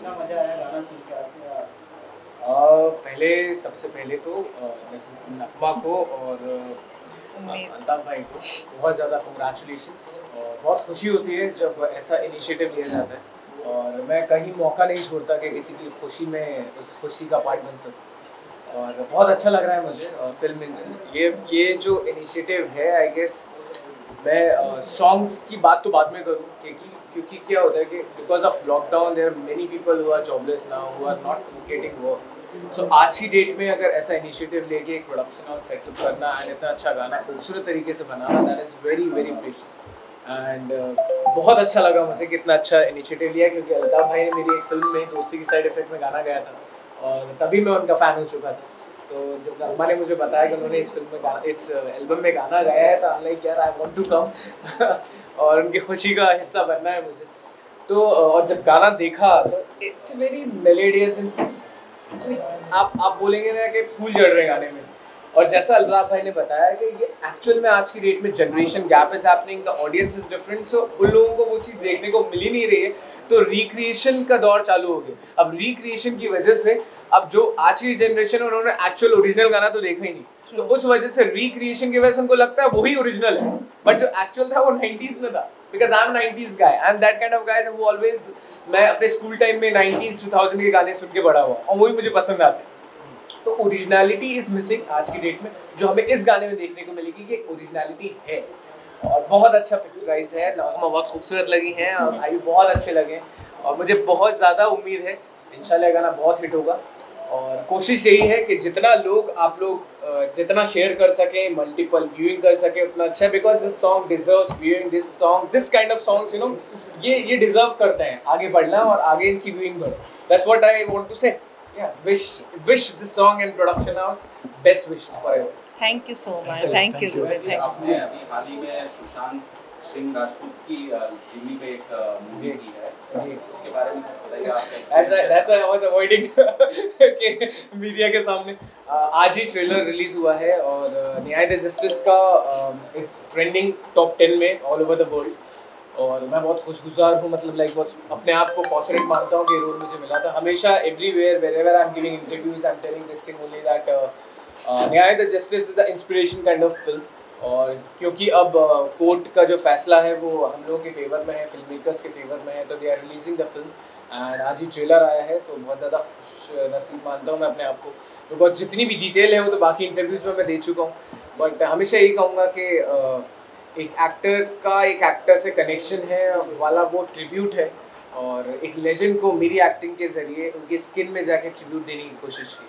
कितना मज़ा आया गाना सुन के आज पहले सबसे पहले तो नकमा को और अल्ताफ भाई को बहुत ज़्यादा कंग्रेचुलेशंस और बहुत खुशी होती है जब ऐसा इनिशिएटिव लिया जाता है। और मैं कहीं मौका नहीं छोड़ता कि किसी की खुशी में उस खुशी का पार्ट बन सकूँ। और बहुत अच्छा लग रहा है मुझे और फ़िल्म ये ये जो इनिशिएटिव है आई गेस मैं सॉन्ग्स uh, की बात तो बाद में करूँ क्योंकि क्योंकि क्या होता है कि because of lockdown there many people who are jobless now who are not getting work so आज की डेट में अगर ऐसा इनिशिएटिव लेके एक प्रोडक्शन और सेटअप करना एंड इतना अच्छा गाना खूबसूरत तरीके से बनाना that is very very precious and बहुत अच्छा लगा मुझे कितना अच्छा इनिशिएटिव लिया क्योंकि अल्ताफ भाई ने मेरी एक फ़िल्म में दोस्ती की साइड इफ़ेक्ट में गाना गाया था और तभी मैं उनका फ़ैन हो चुका था। तो जब नरमा ने मुझे बताया कि उन्होंने इस फ़िल्म में इस एल्बम में गाना गाया है तो लाइक यार आई वांट टू कम और उनकी खुशी का हिस्सा बनना है मुझे। तो और जब गाना देखा तो इट्स वेरी मेलेडियस आप आप बोलेंगे ना कि फूल जड़ रहे गाने में से। और जैसा अल्लाह भाई ने बताया कि ये एक्चुअल में आज की डेट में generation gap is happening the audience is different so उन लोगों को वो चीज़ देखने को मिल ही नहीं रही है। तो रिक्रिएशन का दौर चालू हो गया। अब रिक्रिएशन की वजह से अब जो आज की जनरेशन उन्होंने एक्चुअल ओरिजिनल गाना तो देखा ही नहीं। तो उस वजह से रिक्रिएशन की वजह से उनको लगता है वही ओरिजिनल है। बट जो एक्चुअल था वो नाइनटीज में था because I am nineties guy I am that kind of guy always मैं अपने स्कूल टाइम में नाइनटीज टू के गाने सुन के बड़ा हुआ, और वही मुझे पसंद आते। हैं तो ओरिजिनलिटी इज़ मिसिंग आज की डेट में, जो हमें इस गाने में देखने को मिलेगी कि ओरिजिनलिटी है। और बहुत अच्छा पिक्चराइज है नगमा बहुत खूबसूरत लगी हैं, और भाई बहुत अच्छे लगे हैं। और मुझे बहुत ज़्यादा उम्मीद है, इंशाल्लाह गाना बहुत हिट होगा। और कोशिश यही है कि जितना लोग, आप लोग जितना शेयर कर सकें मल्टीपल व्यूइंग कर सकें, उतना अच्छा because this song deserve viewing this song this kind of songs you know ये ये डिजर्व करते हैं। आगे बढ़ना और आगे इनकी व्यूइंग बढ़े। That's what I want to say yeah wish wish this song and production house. Best wishes forever. Thank you so much. Thank you. thank you. आपने अभी हाल ही में सुशांत सिंह राजपूत की जिमी पे एक मूवी की है। उसके बारे में कुछ बताइए आप। दैट्स आई वाज अवॉइडिंग के मीडिया के सामने आज ही ट्रेलर रिलीज़ हुआ है और न्याय द जस्टिस का इट्स ट्रेंडिंग टॉप टेन में ऑल ओवर द वर्ल्ड और मैं बहुत खुशगुजार हूँ मतलब लाइक बहुत अपने आप को फॉर्चुनेट मानता हूँ कि रोल मुझे मिला था। हमेशा everywhere wherever I am giving interviews I am telling this thing only that Nyay the justice is the inspiration kind of film और क्योंकि अब कोर्ट uh, का जो फैसला है वो हम लोगों के फेवर में है फ़िल्म मेकर्स के फेवर में है तो they are releasing the film and आज ही ट्रेलर आया है तो बहुत ज़्यादा खुश नसीब मानता हूँ मैं अपने आप को। तो बहुत जितनी भी डिटेल है वो तो बाकी इंटरव्यूज़ में मैं दे चुका हूँ। बट हमेशा यही कहूँगा कि एक एक्टर का एक एक्टर से कनेक्शन है, वाला वो ट्रिब्यूट है और एक लेजेंड को मेरी एक्टिंग के ज़रिए, उनकी स्किन में जाके ट्रिब्यूट देने की कोशिश की।